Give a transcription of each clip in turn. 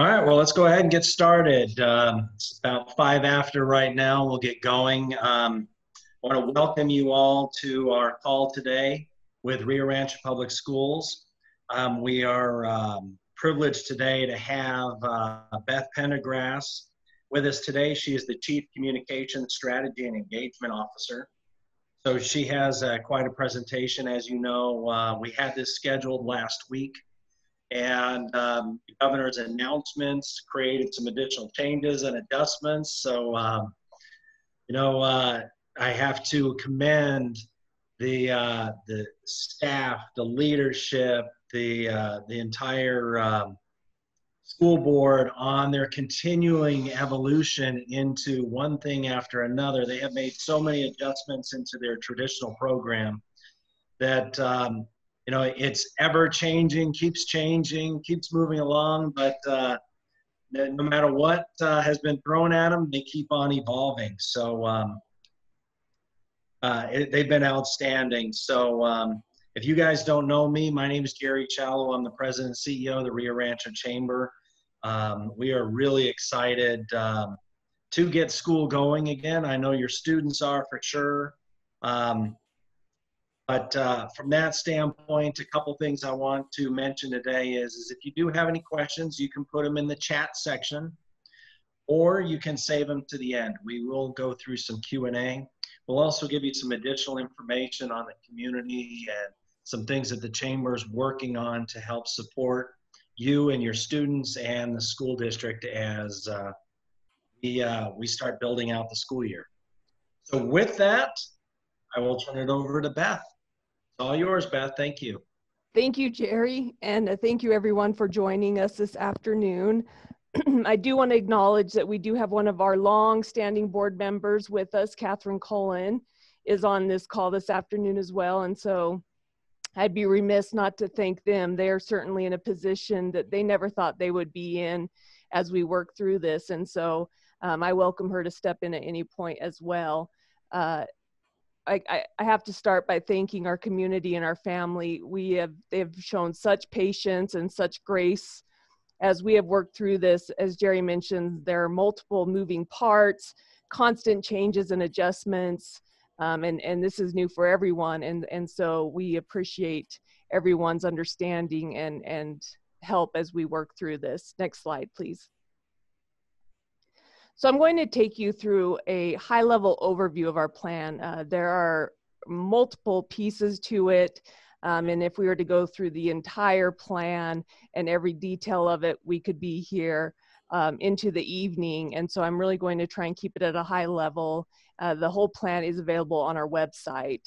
All right, well, let's go ahead and get started. Um, it's about five after right now. We'll get going. Um, I want to welcome you all to our call today with Rio Rancho Public Schools. Um, we are um, privileged today to have uh, Beth Pendergrass with us today. She is the Chief Communication Strategy and Engagement Officer. So she has uh, quite a presentation. As you know, uh, we had this scheduled last week and um, the governor's announcements created some additional changes and adjustments. So, um, you know, uh, I have to commend the uh, the staff, the leadership, the uh, the entire um, school board on their continuing evolution into one thing after another. They have made so many adjustments into their traditional program that um, you know it's ever changing keeps changing keeps moving along but uh, no matter what uh, has been thrown at them they keep on evolving. So um, uh, it, they've been outstanding. So um, if you guys don't know me my name is Jerry Schalow i'm the president and ceo of the rio rancho chamber. Um, we are really excited um, to get school going again. I know your students are for sure. Um, but uh, from that standpoint, a couple things I want to mention today is, is if you do have any questions, you can put them in the chat section or you can save them to the end. We will go through some Q&A. We'll also give you some additional information on the community and some things that the chamber is working on to help support you and your students and the school district as uh, we, uh, we start building out the school year. So with that, I will turn it over to Beth. All yours, Beth. Thank you. Thank you, Jerry, and uh, thank you everyone for joining us this afternoon. I do want to acknowledge that we do have one of our long-standing board members with us, Catherine Cullen, is on this call this afternoon as well, and so I'd be remiss not to thank them. They are certainly in a position that they never thought they would be in as we work through this, and so um, I welcome her to step in at any point as well. Uh, I, I, have to start by thanking our community and our family. We have they've shown such patience and such grace as we have worked through this. As Jerry mentioned, there are multiple moving parts, constant changes and adjustments, um, and and this is new for everyone. And and so we appreciate everyone's understanding and and help as we work through this. Next slide, please. So I'm going to take you through a high level overview of our plan. Uh, there are multiple pieces to it. Um, and if we were to go through the entire plan and every detail of it, we could be here um, into the evening. And so I'm really going to try and keep it at a high level. Uh, the whole plan is available on our website.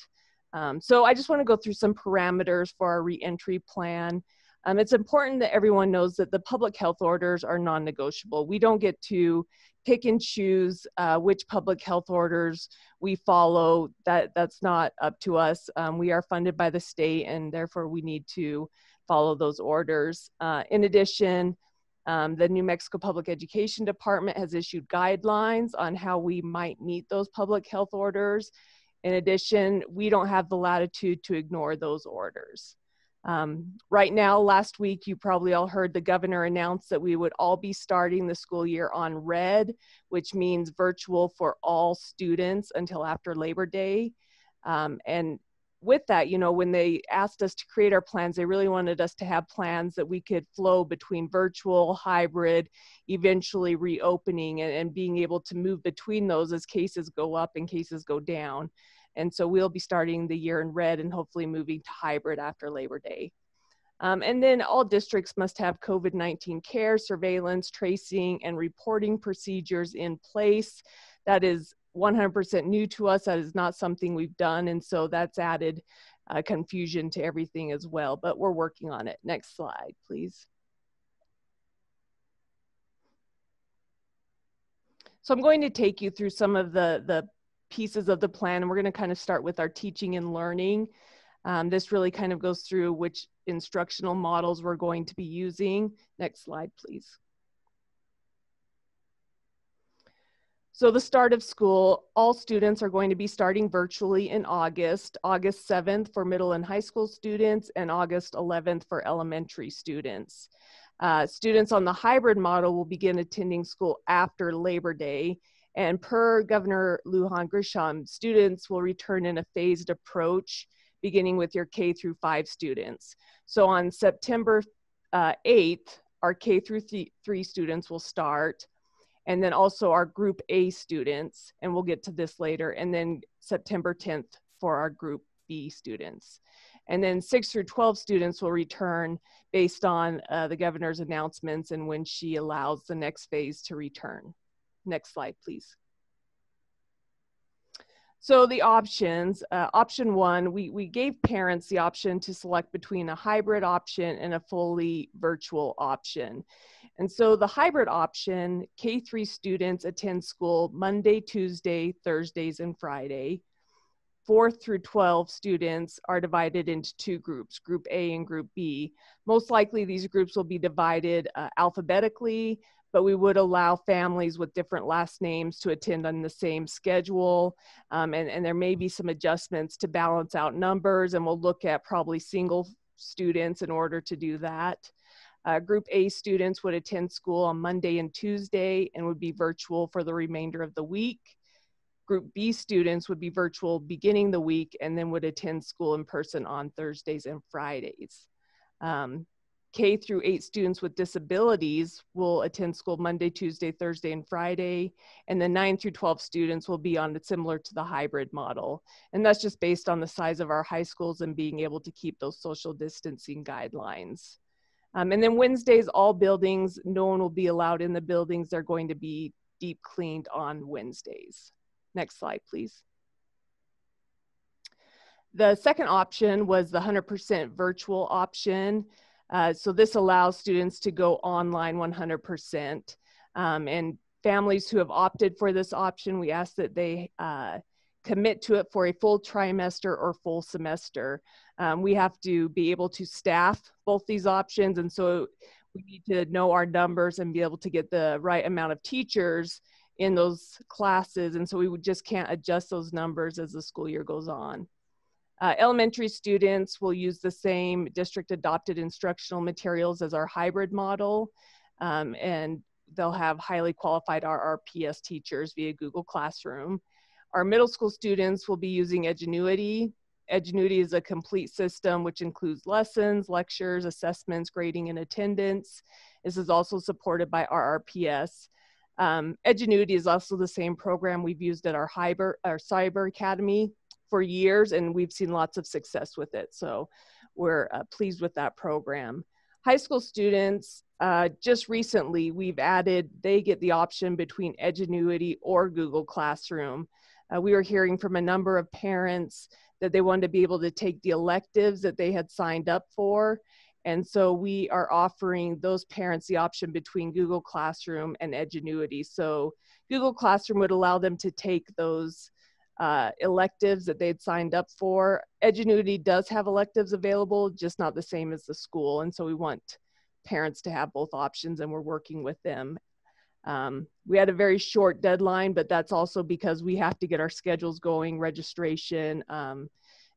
Um, so I just want to go through some parameters for our reentry plan. Um, it's important that everyone knows that the public health orders are non-negotiable. We don't get to pick and choose uh, which public health orders we follow. That that's not up to us. Um, we are funded by the state, and therefore we need to follow those orders. Uh, in addition, um, the New Mexico Public Education Department has issued guidelines on how we might meet those public health orders. In addition, we don't have the latitude to ignore those orders. Um, right now, last week, you probably all heard the governor announce that we would all be starting the school year on red, which means virtual for all students until after Labor Day. Um, and with that, you know, when they asked us to create our plans, they really wanted us to have plans that we could flow between virtual, hybrid, eventually reopening, and, and being able to move between those as cases go up and cases go down. And so we'll be starting the year in red and hopefully moving to hybrid after Labor Day. Um, and then all districts must have COVID 19 care, surveillance, tracing, and reporting procedures in place. That is 100% new to us. That is not something we've done. And so that's added uh, confusion to everything as well. But we're working on it. Next slide, please. So I'm going to take you through some of the, the pieces of the plan. And we're going to kind of start with our teaching and learning. Um, this really kind of goes through which instructional models we're going to be using. Next slide, please. So the start of school, all students are going to be starting virtually in August, August 7th for middle and high school students and August 11th for elementary students. Uh, students on the hybrid model will begin attending school after Labor Day. And per Governor Lujan Grisham, students will return in a phased approach, beginning with your K through five students. So on September uh, 8th, our K through th three students will start. And then also our group A students, and we'll get to this later. And then September 10th for our group B students. And then 6 through 12 students will return based on uh, the governor's announcements and when she allows the next phase to return. Next slide, please. So the options, uh, option one, we, we gave parents the option to select between a hybrid option and a fully virtual option. And so the hybrid option, K3 students attend school Monday, Tuesday, Thursdays, and Friday. 4th through 12 students are divided into two groups, Group A and Group B. Most likely these groups will be divided uh, alphabetically, but we would allow families with different last names to attend on the same schedule. Um, and, and there may be some adjustments to balance out numbers, and we'll look at probably single students in order to do that. Uh, group A students would attend school on Monday and Tuesday and would be virtual for the remainder of the week. Group B students would be virtual beginning the week and then would attend school in person on Thursdays and Fridays. Um, K through eight students with disabilities will attend school Monday, Tuesday, Thursday, and Friday. And the nine through 12 students will be on similar to the hybrid model. And that's just based on the size of our high schools and being able to keep those social distancing guidelines. Um, and then Wednesdays, all buildings, no one will be allowed in the buildings. They're going to be deep cleaned on Wednesdays. Next slide, please. The second option was the 100% virtual option. Uh, so this allows students to go online 100%. Um, and families who have opted for this option, we ask that they uh, commit to it for a full trimester or full semester. Um, we have to be able to staff both these options. And so we need to know our numbers and be able to get the right amount of teachers in those classes. And so we just can't adjust those numbers as the school year goes on. Uh, elementary students will use the same district adopted instructional materials as our hybrid model. Um, and they'll have highly qualified RRPS teachers via Google Classroom. Our middle school students will be using Edgenuity. Edgenuity is a complete system which includes lessons, lectures, assessments, grading, and attendance. This is also supported by RRPS. Um, Edgenuity is also the same program we've used at our, Hyber, our Cyber Academy for years, and we've seen lots of success with it. So we're uh, pleased with that program. High school students, uh, just recently, we've added, they get the option between Edgenuity or Google Classroom. Uh, we were hearing from a number of parents that they wanted to be able to take the electives that they had signed up for and so we are offering those parents the option between Google Classroom and Edgenuity. So Google Classroom would allow them to take those uh, electives that they'd signed up for. Edgenuity does have electives available, just not the same as the school. And so we want parents to have both options and we're working with them. Um, we had a very short deadline, but that's also because we have to get our schedules going, registration, um,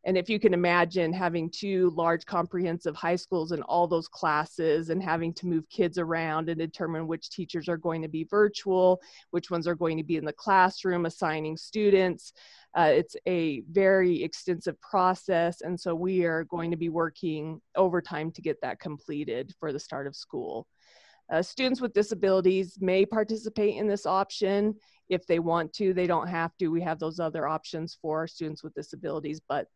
and if you can imagine having two large comprehensive high schools and all those classes and having to move kids around and determine which teachers are going to be virtual, which ones are going to be in the classroom, assigning students, uh, it's a very extensive process. And so we are going to be working overtime to get that completed for the start of school. Uh, students with disabilities may participate in this option if they want to. They don't have to. We have those other options for students with disabilities, but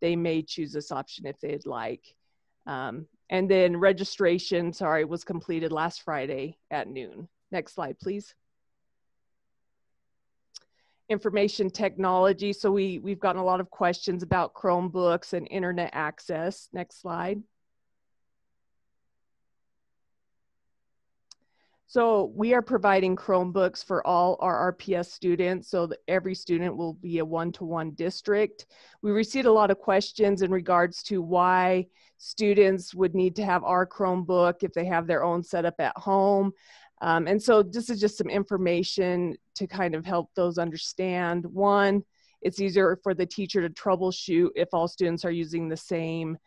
they may choose this option if they'd like. Um, and then registration, sorry, was completed last Friday at noon. Next slide, please. Information technology. So we, we've gotten a lot of questions about Chromebooks and internet access. Next slide. So we are providing Chromebooks for all our RPS students so that every student will be a one-to-one district. We received a lot of questions in regards to why students would need to have our Chromebook if they have their own setup at home. Um, and so this is just some information to kind of help those understand. One, it's easier for the teacher to troubleshoot if all students are using the same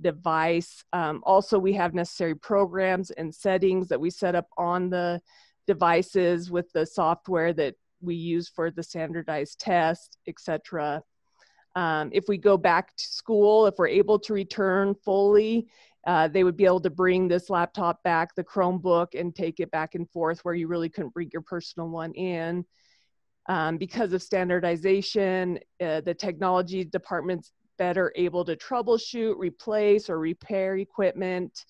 device. Um, also, we have necessary programs and settings that we set up on the devices with the software that we use for the standardized test, etc. Um, if we go back to school, if we're able to return fully, uh, they would be able to bring this laptop back, the Chromebook, and take it back and forth where you really couldn't bring your personal one in. Um, because of standardization, uh, the technology department's better able to troubleshoot, replace, or repair equipment.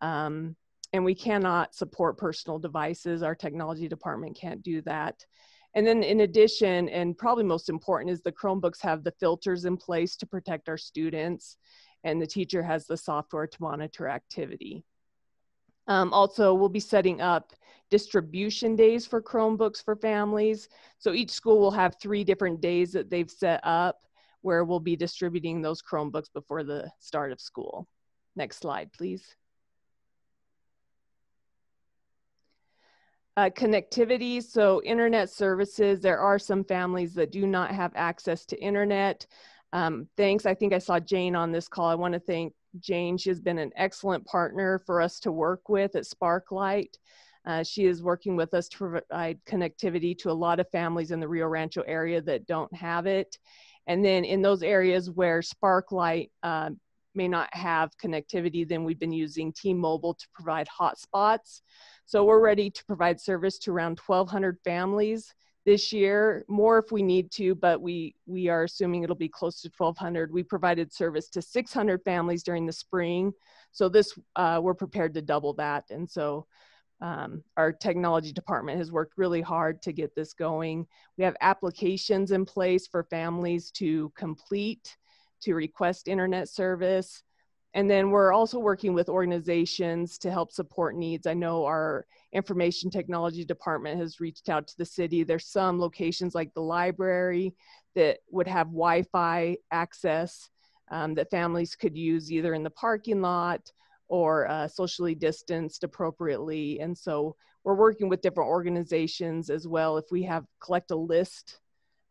Um, and we cannot support personal devices. Our technology department can't do that. And then in addition, and probably most important is the Chromebooks have the filters in place to protect our students and the teacher has the software to monitor activity. Um, also, we'll be setting up distribution days for Chromebooks for families. So each school will have three different days that they've set up where we'll be distributing those Chromebooks before the start of school. Next slide, please. Uh, connectivity, so internet services, there are some families that do not have access to internet. Um, thanks, I think I saw Jane on this call. I wanna thank Jane. She has been an excellent partner for us to work with at Sparklight. Uh, she is working with us to provide connectivity to a lot of families in the Rio Rancho area that don't have it. And then in those areas where Sparklight uh, may not have connectivity, then we've been using T-Mobile to provide hotspots. So we're ready to provide service to around 1,200 families this year, more if we need to, but we, we are assuming it'll be close to 1,200. We provided service to 600 families during the spring. So this, uh, we're prepared to double that. And so um, our technology department has worked really hard to get this going. We have applications in place for families to complete to request internet service. And then we're also working with organizations to help support needs. I know our information technology department has reached out to the city. There's some locations like the library that would have Wi Fi access um, that families could use either in the parking lot or uh, socially distanced appropriately. And so we're working with different organizations as well. If we have collect a list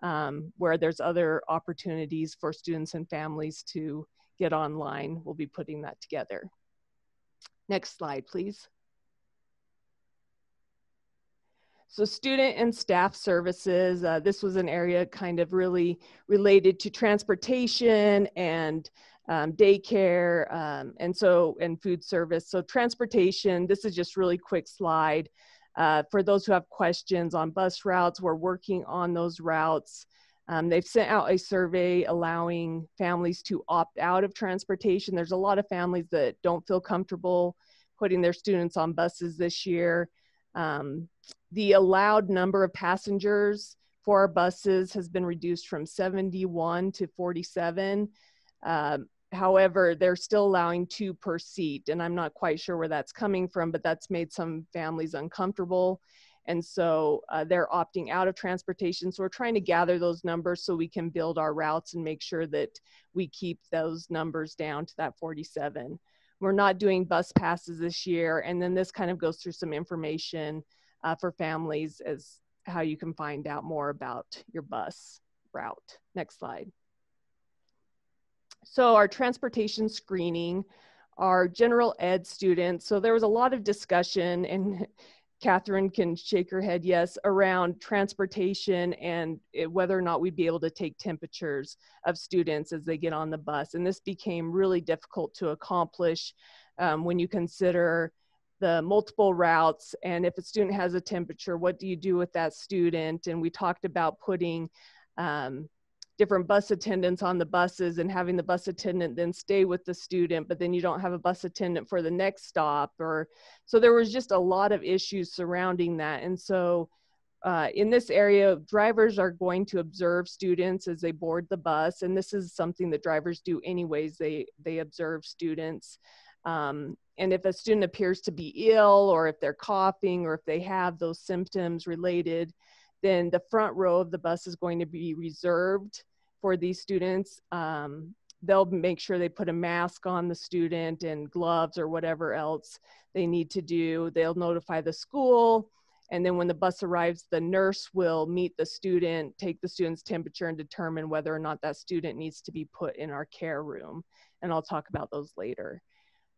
um, where there's other opportunities for students and families to get online. We'll be putting that together. Next slide, please. So student and staff services, uh, this was an area kind of really related to transportation and um, daycare um, and so and food service. So transportation, this is just really quick slide. Uh, for those who have questions on bus routes, we're working on those routes. Um, they've sent out a survey allowing families to opt out of transportation. There's a lot of families that don't feel comfortable putting their students on buses this year. Um, the allowed number of passengers for our buses has been reduced from 71 to 47. Um, however, they're still allowing two per seat, and I'm not quite sure where that's coming from, but that's made some families uncomfortable. And so uh, they're opting out of transportation. So we're trying to gather those numbers so we can build our routes and make sure that we keep those numbers down to that 47. We're not doing bus passes this year. And then this kind of goes through some information uh, for families as how you can find out more about your bus route. Next slide. So our transportation screening, our general ed students. So there was a lot of discussion and Catherine can shake her head yes around transportation and whether or not we'd be able to take temperatures of students as they get on the bus. And this became really difficult to accomplish um, when you consider the multiple routes and if a student has a temperature, what do you do with that student? And we talked about putting um, different bus attendants on the buses and having the bus attendant then stay with the student but then you don't have a bus attendant for the next stop or so there was just a lot of issues surrounding that. And so uh, in this area drivers are going to observe students as they board the bus and this is something that drivers do anyways. They they observe students um, and if a student appears to be ill or if they're coughing or if they have those symptoms related then the front row of the bus is going to be reserved for these students. Um, they'll make sure they put a mask on the student and gloves or whatever else they need to do. They'll notify the school. And then when the bus arrives, the nurse will meet the student, take the student's temperature, and determine whether or not that student needs to be put in our care room. and I'll talk about those later.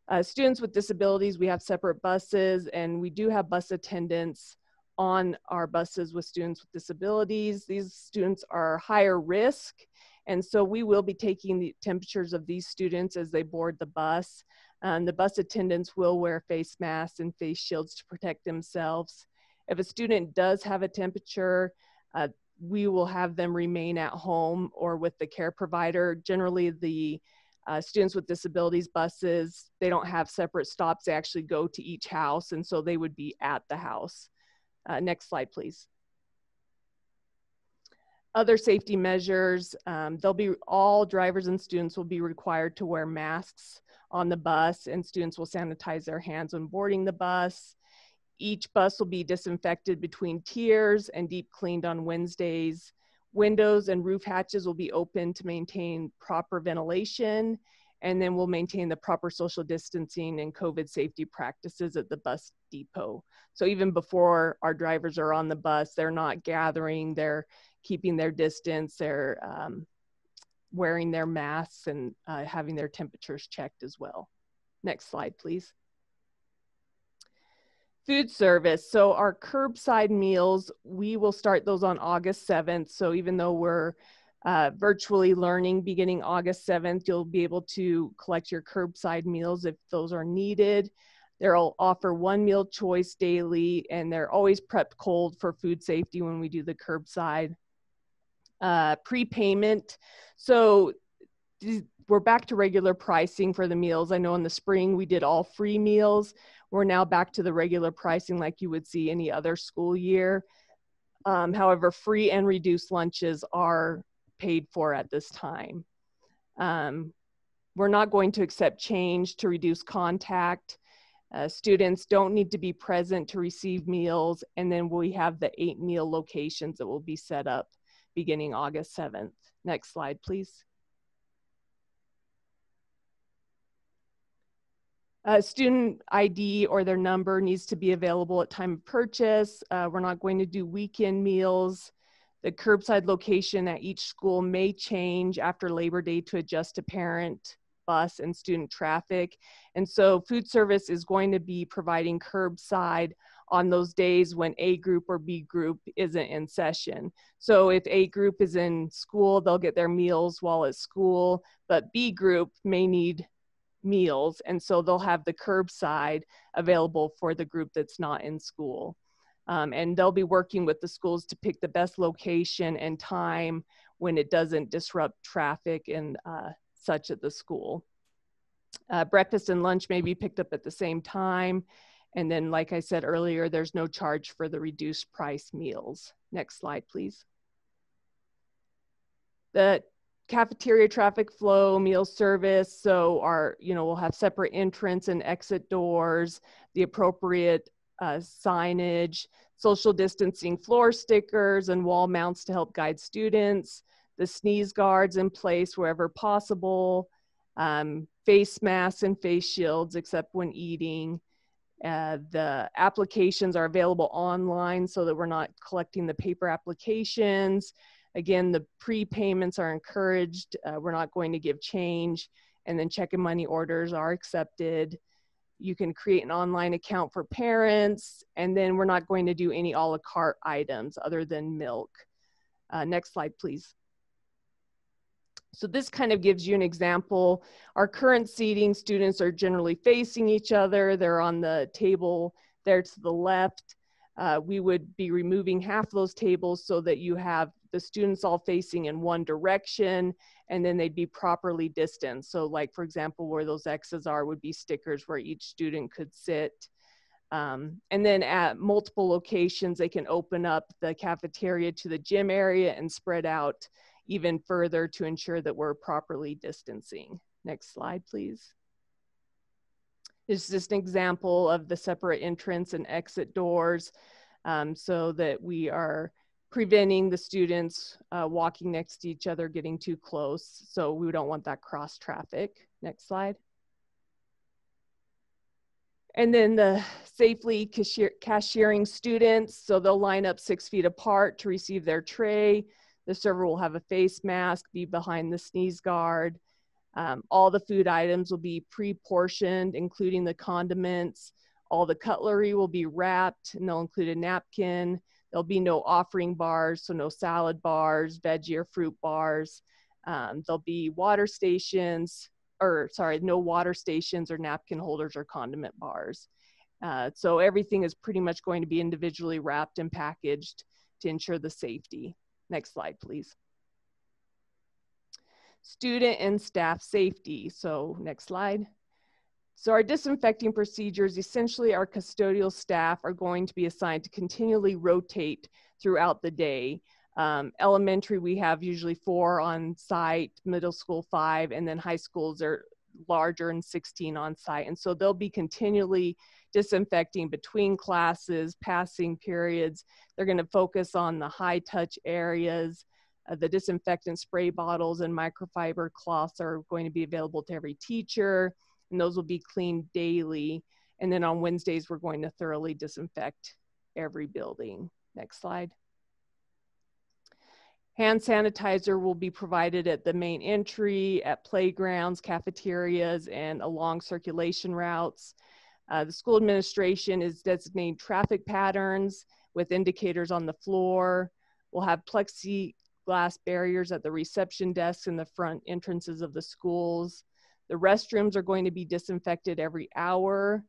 Uh, students with disabilities, we have separate buses and we do have bus attendants on our buses with students with disabilities. These students are higher risk and so we will be taking the temperatures of these students as they board the bus. Um, the bus attendants will wear face masks and face shields to protect themselves. If a student does have a temperature, uh, we will have them remain at home or with the care provider. Generally, the uh, students with disabilities buses, they don't have separate stops. They actually go to each house, and so they would be at the house. Uh, next slide, please. Other safety measures, um, they'll be, all drivers and students will be required to wear masks on the bus and students will sanitize their hands when boarding the bus. Each bus will be disinfected between tiers and deep cleaned on Wednesdays. Windows and roof hatches will be open to maintain proper ventilation and then we'll maintain the proper social distancing and COVID safety practices at the bus depot. So even before our drivers are on the bus, they're not gathering, they're keeping their distance, they're um, wearing their masks and uh, having their temperatures checked as well. Next slide, please. Food service. So our curbside meals, we will start those on August 7th. So even though we're uh, virtually learning beginning August 7th, you'll be able to collect your curbside meals if those are needed. They'll offer one meal choice daily, and they're always prepped cold for food safety when we do the curbside uh, prepayment. So we're back to regular pricing for the meals. I know in the spring we did all free meals. We're now back to the regular pricing like you would see any other school year. Um, however, free and reduced lunches are paid for at this time. Um, we're not going to accept change to reduce contact. Uh, students don't need to be present to receive meals, and then we have the eight meal locations that will be set up beginning August 7th. Next slide, please. Uh, student ID or their number needs to be available at time of purchase. Uh, we're not going to do weekend meals. The curbside location at each school may change after Labor Day to adjust to parent, bus, and student traffic. And so food service is going to be providing curbside on those days when A group or B group isn't in session. So if A group is in school, they'll get their meals while at school, but B group may need meals. And so they'll have the curbside available for the group that's not in school. Um, and they'll be working with the schools to pick the best location and time when it doesn't disrupt traffic and uh, such at the school. Uh, breakfast and lunch may be picked up at the same time and then, like I said earlier, there's no charge for the reduced price meals. Next slide, please. The cafeteria traffic flow, meal service. So our, you know, we'll have separate entrance and exit doors, the appropriate uh, signage, social distancing floor stickers and wall mounts to help guide students, the sneeze guards in place wherever possible, um, face masks and face shields except when eating, uh, the applications are available online so that we're not collecting the paper applications. Again, the prepayments are encouraged. Uh, we're not going to give change. And then check and money orders are accepted. You can create an online account for parents. And then we're not going to do any a la carte items other than milk. Uh, next slide, please. So this kind of gives you an example. Our current seating, students are generally facing each other. They're on the table there to the left. Uh, we would be removing half those tables so that you have the students all facing in one direction and then they'd be properly distanced. So like for example, where those X's are would be stickers where each student could sit. Um, and then at multiple locations, they can open up the cafeteria to the gym area and spread out even further to ensure that we're properly distancing. Next slide, please. This is just an example of the separate entrance and exit doors um, so that we are preventing the students uh, walking next to each other getting too close. So we don't want that cross traffic. Next slide. And then the safely cashier cashiering students, so they'll line up six feet apart to receive their tray. The server will have a face mask, be behind the sneeze guard. Um, all the food items will be pre-portioned, including the condiments. All the cutlery will be wrapped and they'll include a napkin. There'll be no offering bars, so no salad bars, veggie or fruit bars. Um, there'll be water stations, or sorry, no water stations or napkin holders or condiment bars. Uh, so everything is pretty much going to be individually wrapped and packaged to ensure the safety. Next slide, please. Student and staff safety. So next slide. So our disinfecting procedures, essentially our custodial staff are going to be assigned to continually rotate throughout the day. Um, elementary, we have usually four on site, middle school five, and then high schools are larger and 16 on site. And so they'll be continually disinfecting between classes, passing periods. They're going to focus on the high touch areas. Uh, the disinfectant spray bottles and microfiber cloths are going to be available to every teacher, and those will be cleaned daily. And then on Wednesdays, we're going to thoroughly disinfect every building. Next slide. Hand sanitizer will be provided at the main entry, at playgrounds, cafeterias, and along circulation routes. Uh, the school administration is designating traffic patterns with indicators on the floor. We'll have plexiglass barriers at the reception desks and the front entrances of the schools. The restrooms are going to be disinfected every hour.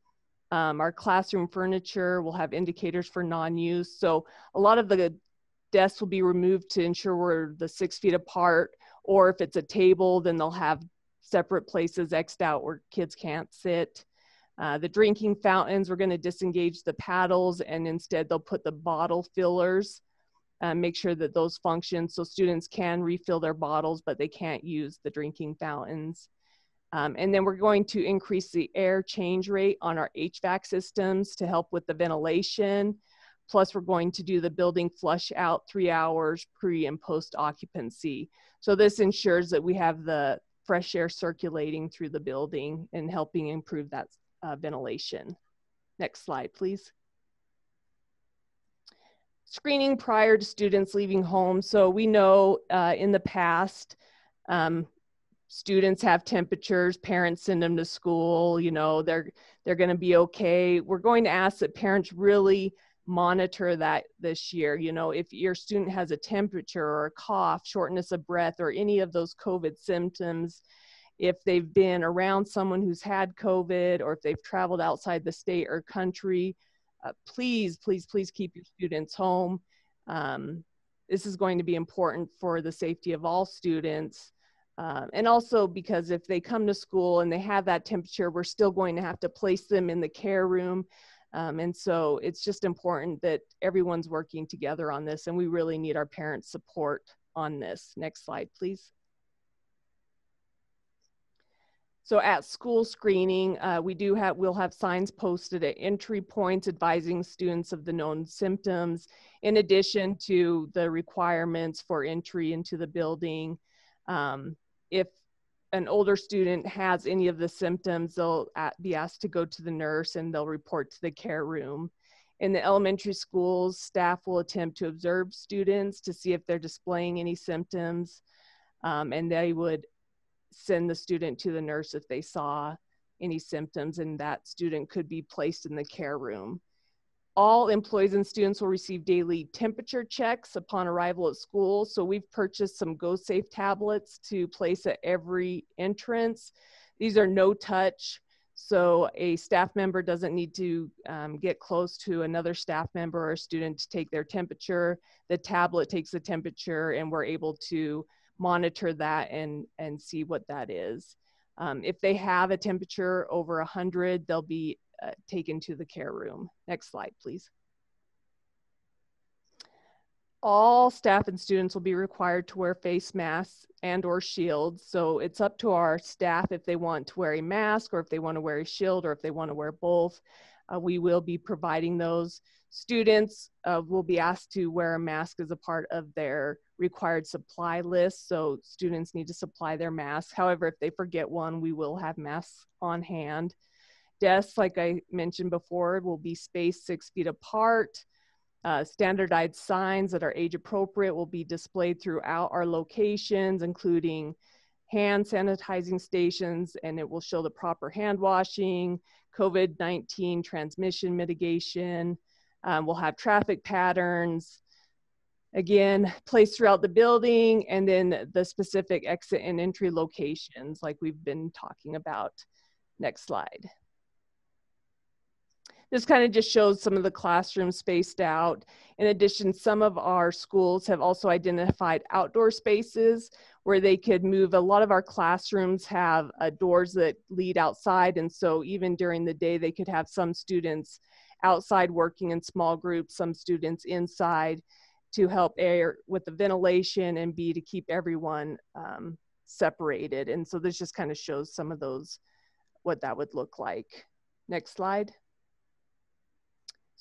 Um, our classroom furniture will have indicators for non-use. So a lot of the desks will be removed to ensure we're the six feet apart. Or if it's a table, then they'll have separate places xed out where kids can't sit. Uh, the drinking fountains, we're going to disengage the paddles and instead they'll put the bottle fillers, uh, make sure that those function so students can refill their bottles, but they can't use the drinking fountains. Um, and then we're going to increase the air change rate on our HVAC systems to help with the ventilation. Plus, we're going to do the building flush out three hours pre and post occupancy. So this ensures that we have the fresh air circulating through the building and helping improve that uh, ventilation. Next slide, please. Screening prior to students leaving home. So we know uh, in the past, um, students have temperatures, parents send them to school, you know, they're, they're gonna be okay. We're going to ask that parents really monitor that this year. You know, if your student has a temperature or a cough, shortness of breath, or any of those COVID symptoms, if they've been around someone who's had COVID or if they've traveled outside the state or country, uh, please, please, please keep your students home. Um, this is going to be important for the safety of all students. Uh, and also because if they come to school and they have that temperature, we're still going to have to place them in the care room. Um, and so it's just important that everyone's working together on this and we really need our parents' support on this. Next slide, please. So at school screening, uh, we do have, we'll have signs posted at entry points advising students of the known symptoms, in addition to the requirements for entry into the building. Um, if an older student has any of the symptoms, they'll be asked to go to the nurse and they'll report to the care room. In the elementary schools, staff will attempt to observe students to see if they're displaying any symptoms. Um, and they would send the student to the nurse if they saw any symptoms and that student could be placed in the care room. All employees and students will receive daily temperature checks upon arrival at school. So we've purchased some Go Safe tablets to place at every entrance. These are no touch. So a staff member doesn't need to um, get close to another staff member or student to take their temperature. The tablet takes the temperature and we're able to monitor that and, and see what that is. Um, if they have a temperature over 100, they'll be uh, taken to the care room. Next slide, please. All staff and students will be required to wear face masks and or shields. So it's up to our staff if they want to wear a mask or if they want to wear a shield or if they want to wear both. Uh, we will be providing those. Students uh, will be asked to wear a mask as a part of their required supply list. So students need to supply their masks. However, if they forget one, we will have masks on hand. Desks, like I mentioned before, will be spaced six feet apart. Uh, standardized signs that are age appropriate will be displayed throughout our locations, including hand sanitizing stations, and it will show the proper hand washing, COVID 19 transmission mitigation. Um, we'll have traffic patterns, again, placed throughout the building, and then the specific exit and entry locations, like we've been talking about. Next slide. This kind of just shows some of the classrooms spaced out. In addition, some of our schools have also identified outdoor spaces where they could move. A lot of our classrooms have uh, doors that lead outside, and so even during the day, they could have some students outside working in small groups, some students inside to help air with the ventilation and B to keep everyone um, separated. And so this just kind of shows some of those, what that would look like. Next slide.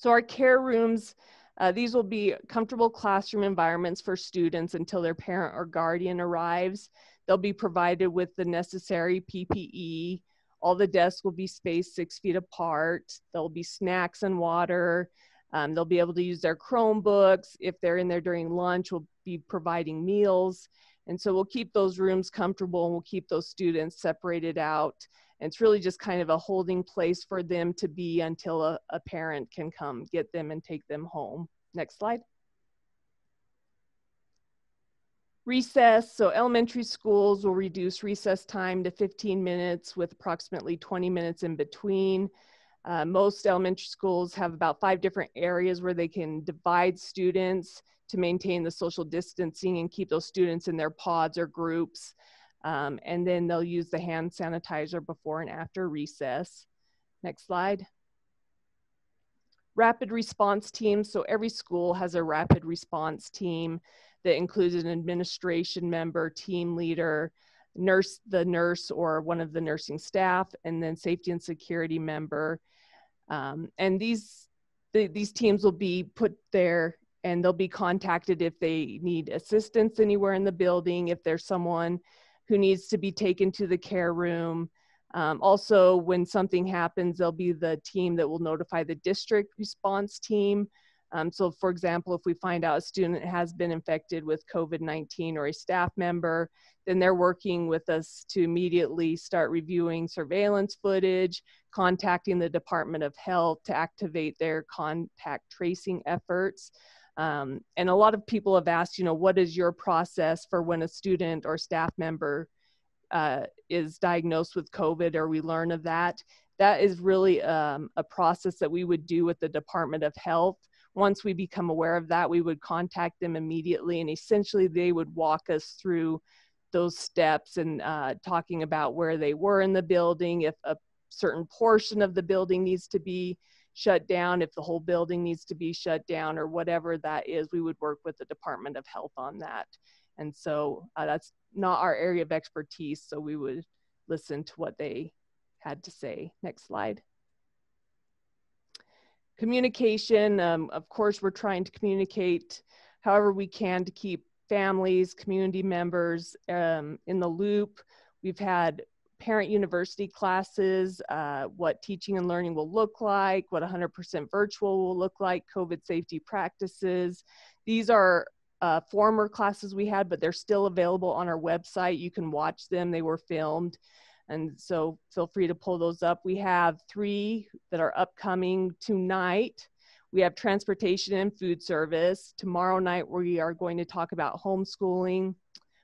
So our care rooms, uh, these will be comfortable classroom environments for students until their parent or guardian arrives. They'll be provided with the necessary PPE. All the desks will be spaced six feet apart. There'll be snacks and water. Um, they'll be able to use their Chromebooks. If they're in there during lunch, we'll be providing meals. And so we'll keep those rooms comfortable and we'll keep those students separated out and it's really just kind of a holding place for them to be until a, a parent can come get them and take them home. Next slide. Recess, so elementary schools will reduce recess time to 15 minutes with approximately 20 minutes in between. Uh, most elementary schools have about five different areas where they can divide students to maintain the social distancing and keep those students in their pods or groups. Um, and then they'll use the hand sanitizer before and after recess. Next slide. Rapid response team. So every school has a rapid response team that includes an administration member, team leader, nurse, the nurse or one of the nursing staff, and then safety and security member. Um, and these, the, these teams will be put there and they'll be contacted if they need assistance anywhere in the building, if there's someone who needs to be taken to the care room. Um, also, when something happens, there'll be the team that will notify the district response team. Um, so, for example, if we find out a student has been infected with COVID 19 or a staff member, then they're working with us to immediately start reviewing surveillance footage, contacting the Department of Health to activate their contact tracing efforts. Um, and a lot of people have asked, you know, what is your process for when a student or staff member uh, is diagnosed with COVID or we learn of that? That is really um, a process that we would do with the Department of Health. Once we become aware of that, we would contact them immediately and essentially they would walk us through those steps and uh, talking about where they were in the building, if a certain portion of the building needs to be shut down, if the whole building needs to be shut down or whatever that is, we would work with the Department of Health on that. And so uh, that's not our area of expertise, so we would listen to what they had to say. Next slide. Communication, um, of course, we're trying to communicate however we can to keep families, community members um, in the loop. We've had parent university classes, uh, what teaching and learning will look like, what 100% virtual will look like, COVID safety practices. These are uh, former classes we had, but they're still available on our website. You can watch them, they were filmed. And so feel free to pull those up. We have three that are upcoming tonight. We have transportation and food service. Tomorrow night, we are going to talk about homeschooling.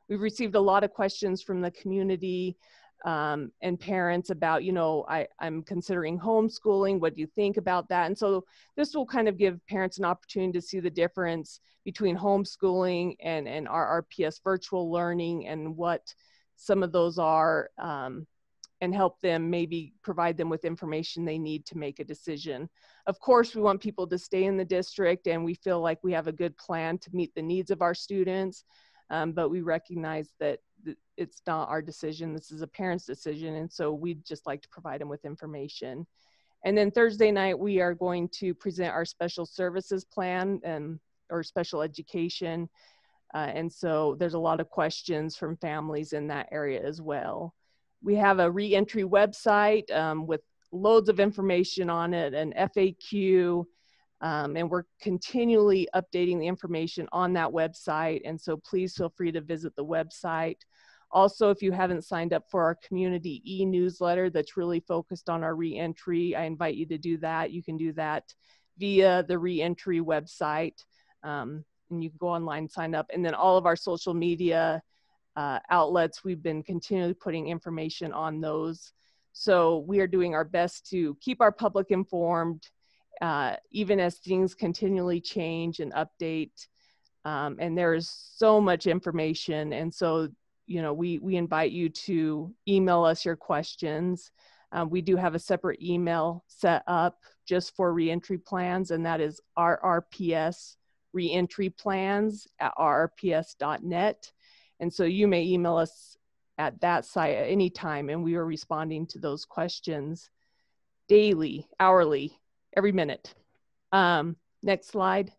We've received a lot of questions from the community um, and parents about, you know, I, I'm considering homeschooling. What do you think about that? And so this will kind of give parents an opportunity to see the difference between homeschooling and, and RRPS virtual learning and what some of those are um, and help them maybe provide them with information they need to make a decision. Of course, we want people to stay in the district and we feel like we have a good plan to meet the needs of our students, um, but we recognize that it's not our decision. This is a parent's decision. And so we'd just like to provide them with information. And then Thursday night, we are going to present our special services plan and or special education. Uh, and so there's a lot of questions from families in that area as well. We have a reentry website um, with loads of information on it, an FAQ, um, and we're continually updating the information on that website. And so please feel free to visit the website. Also, if you haven't signed up for our community e-newsletter that's really focused on our reentry, I invite you to do that. You can do that via the reentry website. Um, and you can go online sign up. And then all of our social media uh, outlets, we've been continually putting information on those. So we are doing our best to keep our public informed, uh, even as things continually change and update. Um, and there's so much information. And so, you know, we, we invite you to email us your questions. Um, we do have a separate email set up just for reentry plans, and that is RRPS reentry plans at rrps.net. And so you may email us at that site at any time, and we are responding to those questions daily, hourly, every minute. Um, next slide.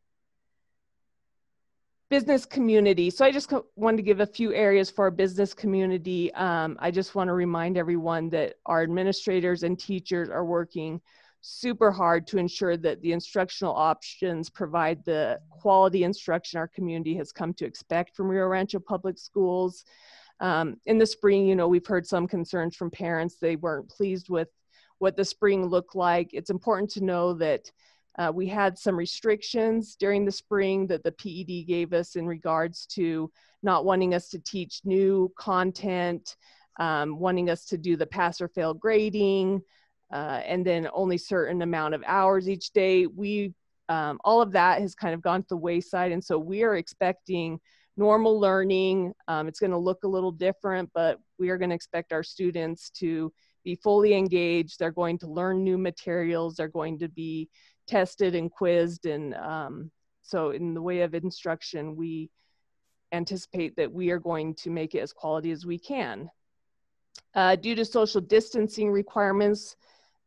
Business community. So I just wanted to give a few areas for our business community. Um, I just want to remind everyone that our administrators and teachers are working super hard to ensure that the instructional options provide the quality instruction our community has come to expect from Rio Rancho Public Schools. Um, in the spring, you know, we've heard some concerns from parents. They weren't pleased with what the spring looked like. It's important to know that uh, we had some restrictions during the spring that the PED gave us in regards to not wanting us to teach new content, um, wanting us to do the pass or fail grading, uh, and then only certain amount of hours each day. We um, all of that has kind of gone to the wayside, and so we are expecting normal learning. Um, it's going to look a little different, but we are going to expect our students to be fully engaged. They're going to learn new materials. They're going to be tested and quizzed, and um, so in the way of instruction, we anticipate that we are going to make it as quality as we can. Uh, due to social distancing requirements,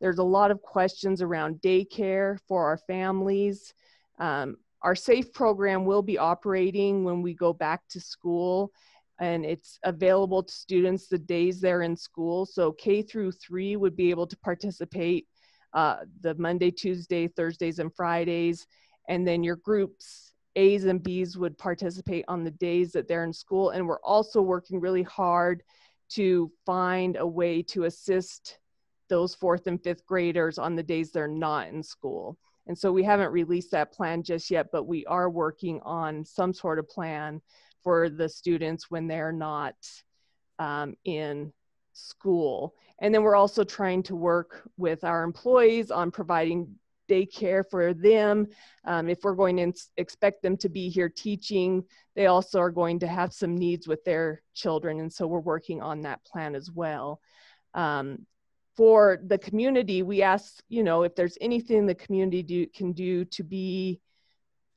there's a lot of questions around daycare for our families. Um, our SAFE program will be operating when we go back to school and it's available to students the days they're in school. So K through three would be able to participate uh, the Monday, Tuesday, Thursdays, and Fridays. And then your groups, A's and B's, would participate on the days that they're in school. And we're also working really hard to find a way to assist those fourth and fifth graders on the days they're not in school. And so we haven't released that plan just yet, but we are working on some sort of plan for the students when they're not um, in school. And then we're also trying to work with our employees on providing daycare for them. Um, if we're going to expect them to be here teaching, they also are going to have some needs with their children. And so we're working on that plan as well. Um, for the community, we ask, you know, if there's anything the community do, can do to be,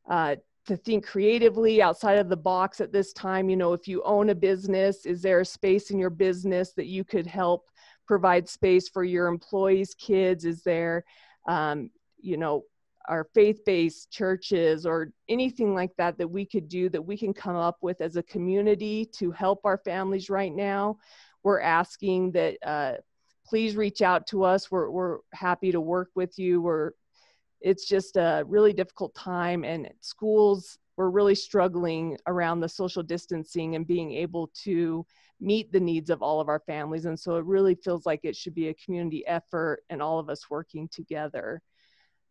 uh, to think creatively outside of the box at this time. You know, if you own a business, is there a space in your business that you could help provide space for your employees' kids? Is there, um, you know, our faith-based churches or anything like that that we could do that we can come up with as a community to help our families right now we're asking that uh, please reach out to us. We're, we're happy to work with you. We're, it's just a really difficult time, and schools we're really struggling around the social distancing and being able to meet the needs of all of our families. And so it really feels like it should be a community effort and all of us working together.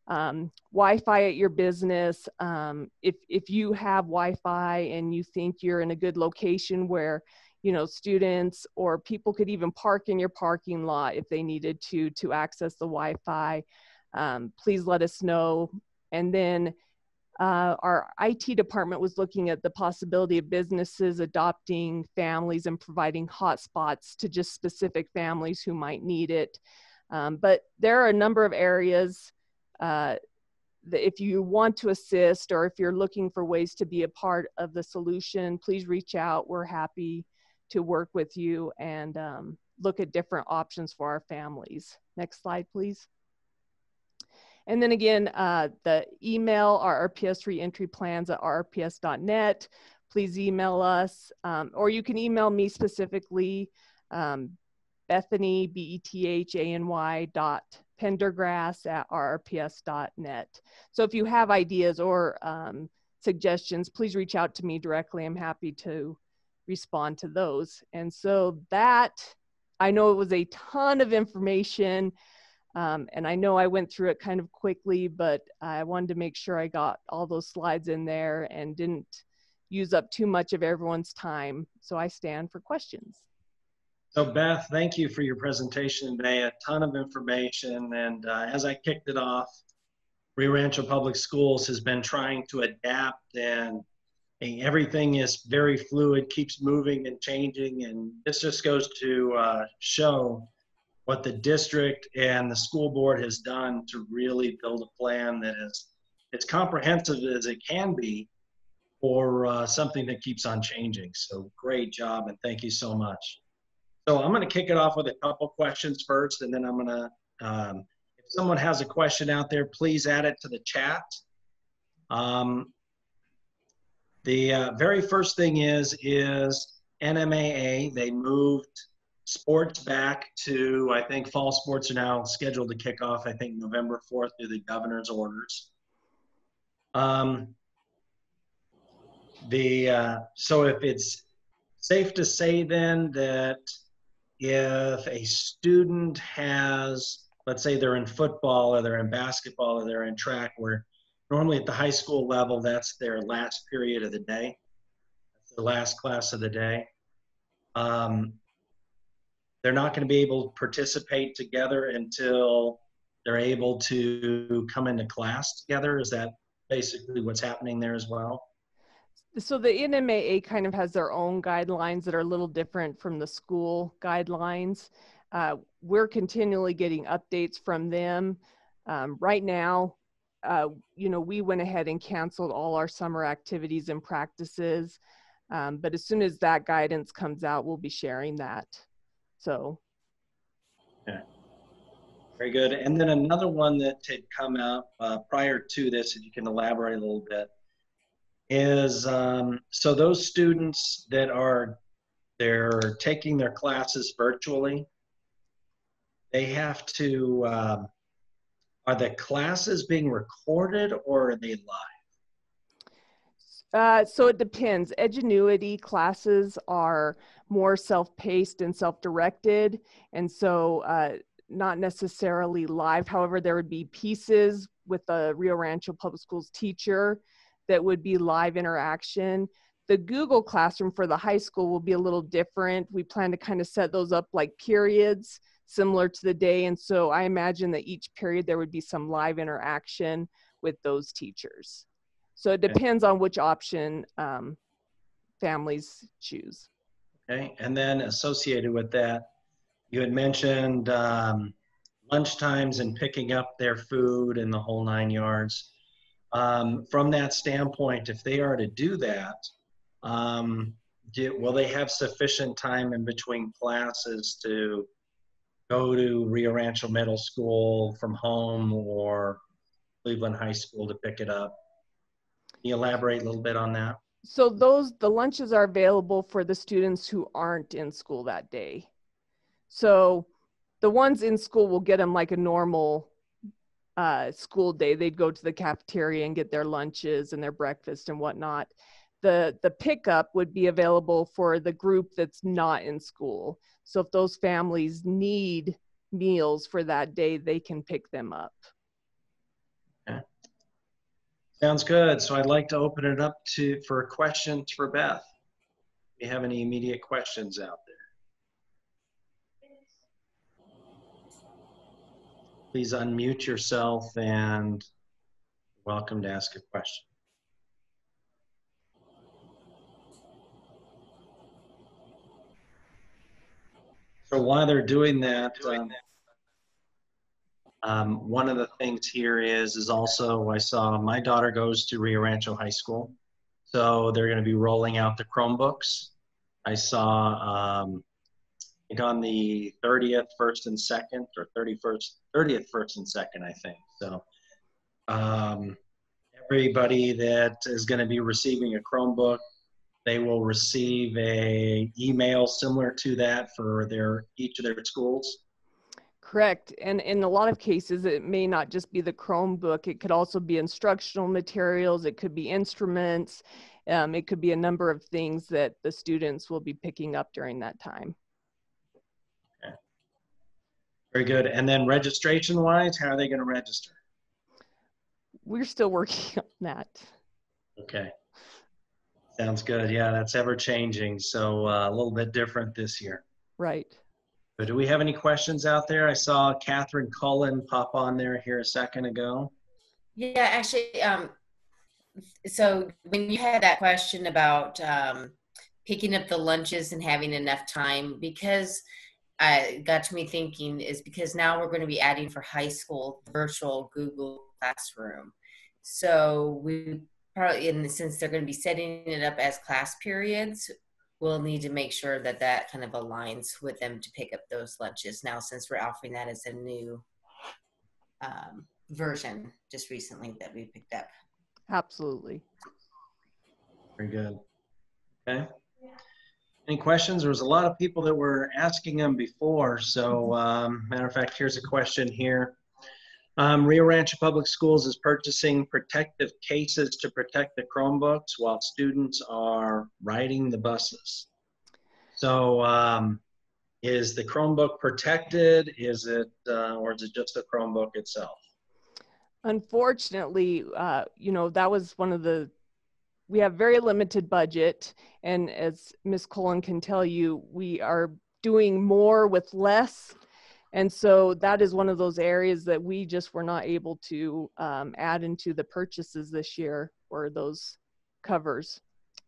Um, Wi-Fi at your business. Um, if if you have Wi-Fi and you think you're in a good location where you know students or people could even park in your parking lot if they needed to to access the wi-fi um, please let us know and then uh, our IT department was looking at the possibility of businesses adopting families and providing hotspots to just specific families who might need it. Um, but there are a number of areas uh, that if you want to assist or if you're looking for ways to be a part of the solution, please reach out. We're happy to work with you and um, look at different options for our families. Next slide, please. And then again, uh, the email, RRPS reentry plans at rrps.net. Please email us, um, or you can email me specifically, um, Bethany, B-E-T-H-A-N-Y dot pendergrass at rrps.net. So if you have ideas or um, suggestions, please reach out to me directly. I'm happy to respond to those. And so that, I know it was a ton of information. Um, and I know I went through it kind of quickly, but I wanted to make sure I got all those slides in there and didn't use up too much of everyone's time. So I stand for questions. So Beth, thank you for your presentation today. A ton of information. And uh, as I kicked it off, Rio Rancho Public Schools has been trying to adapt and everything is very fluid, keeps moving and changing. And this just goes to uh, show what the district and the school board has done to really build a plan that is as comprehensive as it can be for uh, something that keeps on changing. So great job and thank you so much. So I'm going to kick it off with a couple questions first, and then I'm going to, um, if someone has a question out there, please add it to the chat. Um, the uh, very first thing is, is NMAA, they moved sports back to, I think fall sports are now scheduled to kick off, I think November 4th through the governor's orders. Um, the, uh, so if it's safe to say then that if a student has, let's say they're in football or they're in basketball or they're in track, where normally at the high school level, that's their last period of the day, the last class of the day. Um, they're not going to be able to participate together until they're able to come into class together. Is that basically what's happening there as well? so the NMAA kind of has their own guidelines that are a little different from the school guidelines. Uh, we're continually getting updates from them. Um, right now, uh, you know, we went ahead and canceled all our summer activities and practices. Um, but as soon as that guidance comes out, we'll be sharing that. So. Yeah. Very good. And then another one that had come out uh, prior to this, if you can elaborate a little bit, is um, so those students that are they're taking their classes virtually they have to um, are the classes being recorded or are they live uh, so it depends edgenuity classes are more self-paced and self-directed and so uh, not necessarily live however there would be pieces with the rio rancho public schools teacher that would be live interaction. The Google Classroom for the high school will be a little different. We plan to kind of set those up like periods similar to the day. And so I imagine that each period there would be some live interaction with those teachers. So it depends on which option um, families choose. Okay, and then associated with that, you had mentioned um, lunch times and picking up their food and the whole nine yards um, from that standpoint, if they are to do that, um, do, will they have sufficient time in between classes to go to Rio Rancho Middle School from home or Cleveland High School to pick it up? Can you elaborate a little bit on that? So those the lunches are available for the students who aren't in school that day. So the ones in school will get them like a normal uh, school day, they'd go to the cafeteria and get their lunches and their breakfast and whatnot. The the pickup would be available for the group that's not in school. So if those families need meals for that day, they can pick them up. Sounds good. So I'd like to open it up to for questions for Beth. Do you have any immediate questions out there? please unmute yourself and welcome to ask a question. So while they're doing that, um, um, one of the things here is is also I saw my daughter goes to Rio Rancho High School, so they're going to be rolling out the Chromebooks. I saw um, think on the 30th, first and second, or 31st, 30th, first and second, I think. So um, everybody that is going to be receiving a Chromebook, they will receive a email similar to that for their each of their schools. Correct. And in a lot of cases, it may not just be the Chromebook, it could also be instructional materials, it could be instruments, um, it could be a number of things that the students will be picking up during that time. Okay. Very good. And then registration wise, how are they going to register? We're still working on that. Okay. Sounds good. Yeah, that's ever changing. So uh, a little bit different this year. Right. But do we have any questions out there? I saw Catherine Cullen pop on there here a second ago. Yeah, actually, um, so when you had that question about um, picking up the lunches and having enough time, because I got to me thinking is because now we're going to be adding for high school virtual Google Classroom. So we probably, in the, since they're going to be setting it up as class periods, we'll need to make sure that that kind of aligns with them to pick up those lunches now since we're offering that as a new um, version just recently that we picked up. Absolutely. Very good. Okay. Any questions? There was a lot of people that were asking them before. So, um, matter of fact, here's a question here. Um, Rio Rancho Public Schools is purchasing protective cases to protect the Chromebooks while students are riding the buses. So, um, is the Chromebook protected? Is it, uh, or is it just the Chromebook itself? Unfortunately, uh, you know, that was one of the, we have very limited budget. And as Ms. Cullen can tell you, we are doing more with less and so that is one of those areas that we just were not able to um, add into the purchases this year or those covers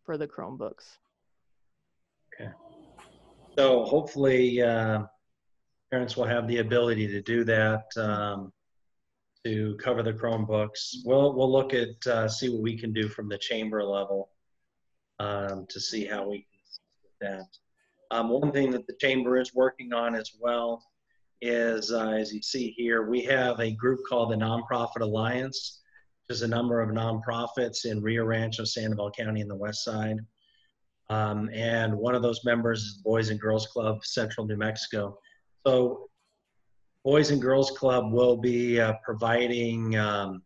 for the Chromebooks. Okay. So hopefully uh, parents will have the ability to do that um, to cover the Chromebooks. We'll, we'll look at, uh, see what we can do from the chamber level um, to see how we can do that. Um, one thing that the chamber is working on as well is, uh, as you see here, we have a group called the Nonprofit Alliance, which is a number of nonprofits in Rio Rancho, Sandoval County, in the west side. Um, and one of those members is Boys and Girls Club, Central New Mexico. So, Boys and Girls Club will be uh, providing um,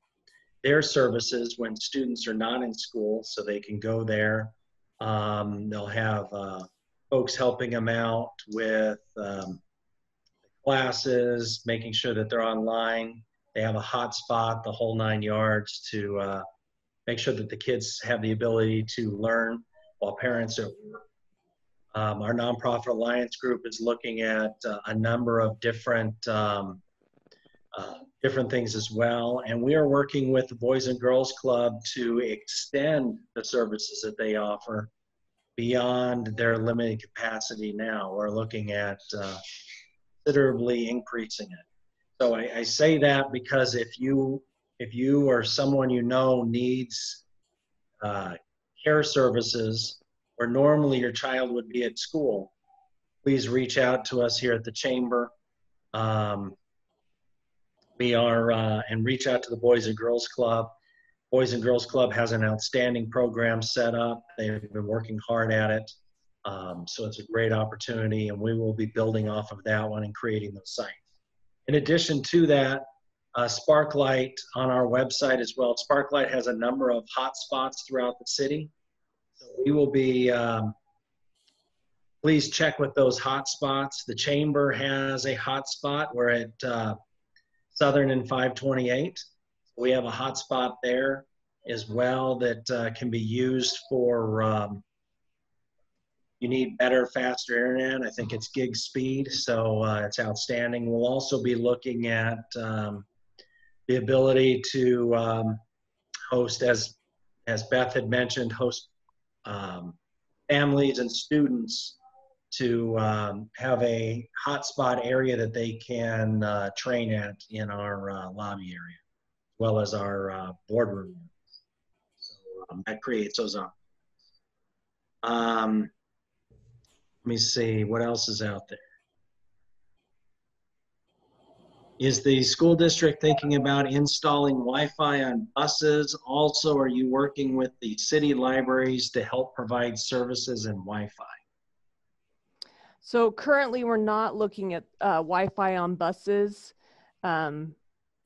their services when students are not in school, so they can go there. Um, they'll have uh, folks helping them out with um, classes, making sure that they're online. They have a hotspot, the whole nine yards to uh, make sure that the kids have the ability to learn while parents are um, our nonprofit alliance group is looking at uh, a number of different um, uh, different things as well, and we are working with the Boys and Girls Club to extend the services that they offer beyond their limited capacity. Now we're looking at uh, considerably increasing it. So I, I say that because if you if you or someone you know needs uh, care services where normally your child would be at school, please reach out to us here at the chamber. Um, we are uh, and reach out to the Boys and Girls Club. Boys and Girls Club has an outstanding program set up. They've been working hard at it. Um, so it's a great opportunity, and we will be building off of that one and creating those sites. In addition to that, uh, Sparklight on our website as well. Sparklight has a number of hotspots throughout the city. So we will be, um, please check with those hotspots. The chamber has a hotspot. We're at uh, Southern and 528. We have a hotspot there as well that uh, can be used for um, you need better, faster internet. I think it's gig speed, so uh, it's outstanding. We'll also be looking at um, the ability to um, host, as as Beth had mentioned, host um, families and students to um, have a hotspot area that they can uh, train at in our uh, lobby area, as well as our uh, boardroom. So um, that creates those opportunities. Let me see what else is out there. Is the school district thinking about installing Wi-Fi on buses? Also, are you working with the city libraries to help provide services and Wi-Fi? So currently, we're not looking at uh, Wi-Fi on buses, um,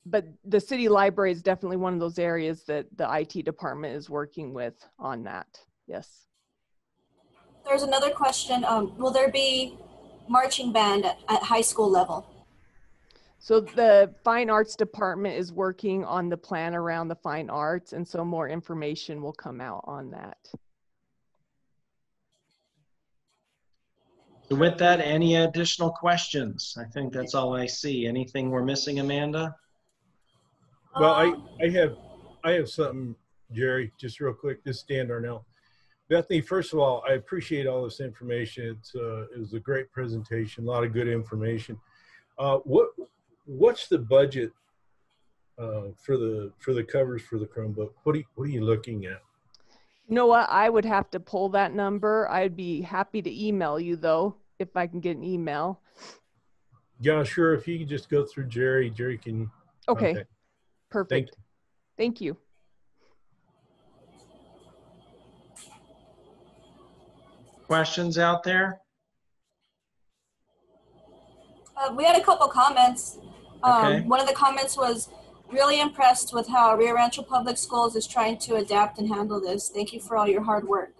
but the city library is definitely one of those areas that the IT department is working with on that. Yes. There's another question. Um, will there be marching band at, at high school level? So the fine arts department is working on the plan around the fine arts, and so more information will come out on that. So with that, any additional questions? I think that's all I see. Anything we're missing, Amanda? Well, I, Um, I have, I have something, Jerry, just real quick, this is Dan Darnell. Bethany, first of all, I appreciate all this information. It's, uh, it was a great presentation, a lot of good information. Uh, what, what's the budget, uh, for the, for the covers for the Chromebook? What are you, what are you looking at? You know what? I would have to pull that number. I'd be happy to email you though, if I can get an email. Yeah, sure. If you could just go through Jerry, Jerry can. Okay, perfect. Thank you. Questions out there? Uh, we had a couple comments. Um, Okay. One of the comments was really impressed with how Rio Rancho Public Schools is trying to adapt and handle this. Thank you for all your hard work.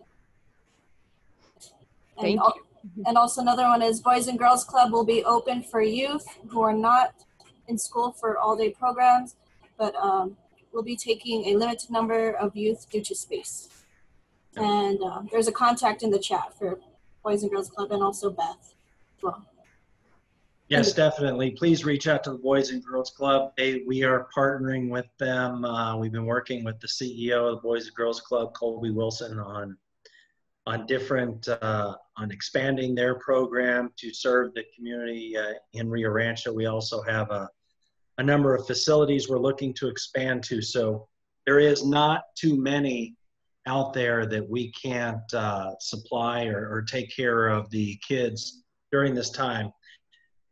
And Thank al- And also another one is Boys and Girls Club will be open for youth who are not in school for all-day programs, but um, we'll be taking a limited number of youth due to space. And uh, there's a contact in the chat for Boys and Girls Club and also Beth as well. Yes, definitely. Please reach out to the Boys and Girls Club. They, we are partnering with them. Uh, we've been working with the CEO of the Boys and Girls Club, Colby Wilson, on on different uh, on expanding their program to serve the community uh, in Rio Rancho. We also have a a number of facilities we're looking to expand to. So there is not too many out there that we can't uh, supply or, or take care of the kids during this time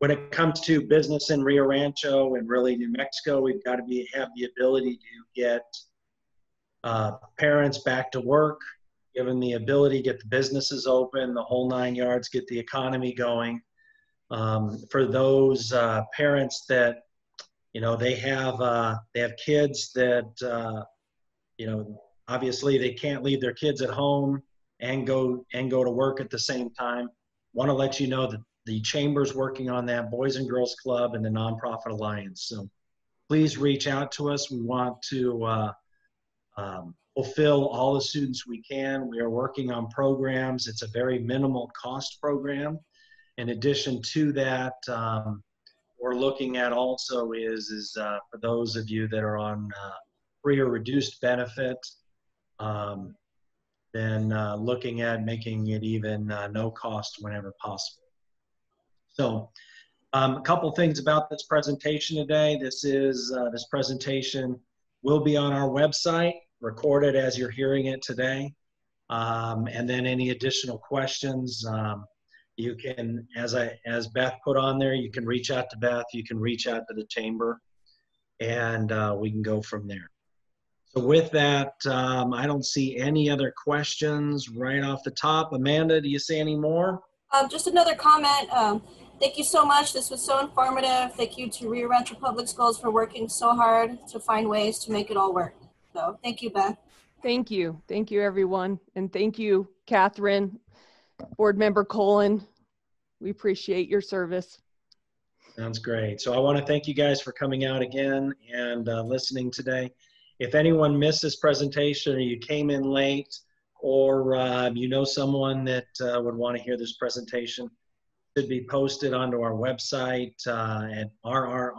when it comes to business in Rio Rancho and really New Mexico, we've got to be have the ability to get uh, parents back to work, given the ability to get the businesses open, the whole nine yards, get the economy going. Um, for those uh, parents that you know they have uh, they have kids that uh, you know obviously they can't leave their kids at home and go and go to work at the same time. Want to let you know that the chamber's working on that, Boys and Girls Club and the Nonprofit Alliance. So please reach out to us. We want to uh, um, fulfill all the students we can. We are working on programs. It's a very minimal cost program. In addition to that, um, we're looking at also is, is uh, for those of you that are on uh, free or reduced benefit, um, then uh, looking at making it even uh, no cost whenever possible. So, um, a couple things about this presentation today. This is uh, this presentation will be on our website, recorded as you're hearing it today. Um, and then any additional questions, um, you can, as I as Beth put on there, you can reach out to Beth. You can reach out to the chamber, and uh, we can go from there. So with that, um, I don't see any other questions right off the top. Amanda, do you see any more? Um, just another comment. Um, thank you so much. This was so informative. Thank you to Rio Rancho Public Schools for working so hard to find ways to make it all work. So thank you, Beth. Thank you. Thank you, everyone. And thank you, Catherine, Board Member Cullen. We appreciate your service. Sounds great. So I want to thank you guys for coming out again and uh, listening today. If anyone missed this presentation or you came in late or uh, you know someone that uh, would want to hear this presentation, it should be posted onto our website uh, at rrrcc.org,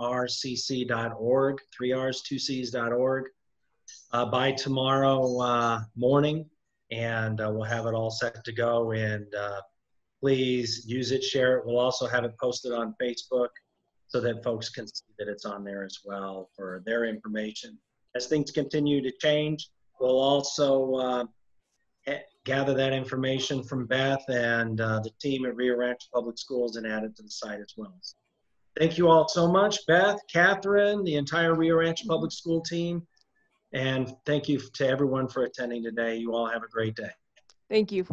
three R's, two C's.org uh, by tomorrow uh, morning. And uh, we'll have it all set to go. And uh, please use it, share it. We'll also have it posted on Facebook so that folks can see that it's on there as well for their information. As things continue to change, we'll also uh, gather that information from Beth and uh, the team at Rio Rancho Public Schools and add it to the site as well. Thank you all so much, Beth, Catherine, the entire Rio Rancho Public School team, and thank you to everyone for attending today. You all have a great day. Thank you.